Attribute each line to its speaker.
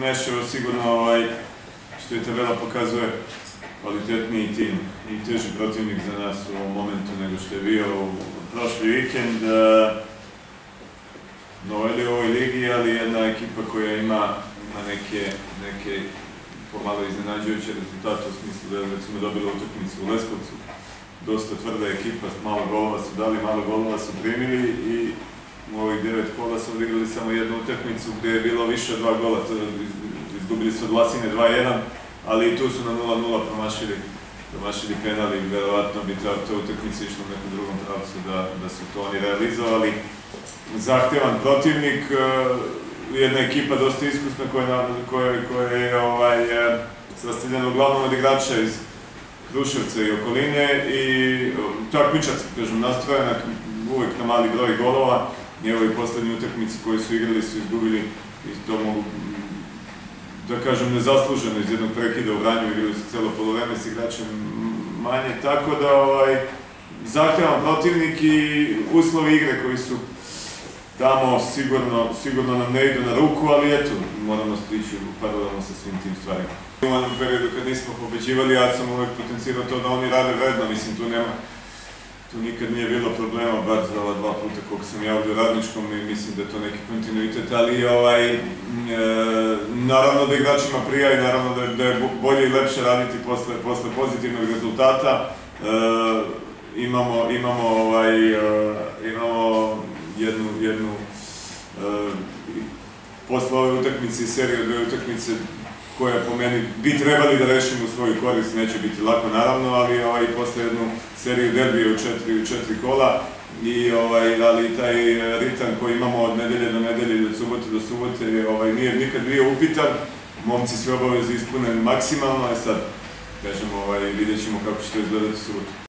Speaker 1: Meševo sigurno, ovaj, što je tabela pokazuje, kvalitetniji tim i teži protivnik za nas u ovom momentu nego što je bio u prošli vikend. Noveli u ovoj ligi, ali jedna ekipa koja ima, ima neke, neke pomalo iznenađujuće rezultate u smislu da je recimo dobila utakmicu u Leskovcu. Dosta tvrda ekipa, malo golova su dali, malo golova su primili i u ovih devet kola su odigrali samo jednu utakmicu gde je bilo više od dva gola, to izgubili su od Lasine 2-1, ali i tu su na 0-0 promašili promašili penal i verovatno bi ta, ta utakmica išla u nekom drugom pravcu da, da su to oni realizovali. Zahtevan protivnik, e, jedna ekipa dosta iskusna koja, koja, koja je ovaj, e, sastavljena uglavnom od igrača iz Kruševca i okoline i takmičarski, kažem, nastrojena uvek na mali broj golova. Njegovi poslednji utakmici koji su igrali su izgubili iz to mogu da kažem, nezasluženo iz jednog prekida u Vranju, igrali su celo polovreme s igračem manje, tako da ovaj, zahtevan protivnik i uslovi igre koji su tamo sigurno, sigurno nam ne idu na ruku, ali eto, moramo stići paralelno sa svim tim stvarima. U onom periodu kad nismo pobeđivali, ja sam uvek potencirao to da oni rade vredno, mislim, tu nema, tu nikad nije bilo problema, bar za ova dva puta koliko sam ja ovdje u radničkom i mislim da je to neki kontinuitet, ali ovaj, e, naravno da igračima prija i naravno da da je bolje i lepše raditi posle, posle pozitivnog rezultata. E, imamo, imamo, ovaj, e, imamo jednu, jednu e, posle ove utakmice i serije dve utakmice koja po meni bi trebali da rešimo u svoju korist, neće biti lako naravno, ali ovaj, posle jednu seriju derbija u četiri, u četiri kola, i ovaj, ali taj ritam koji imamo od nedelje do nedelje i od subote do subote ovaj, nije nikad bio upitan, momci sve obaveze ispune maksimalno, a sad, kažemo, ovaj, vidjet ćemo kako će to izgledati subotu.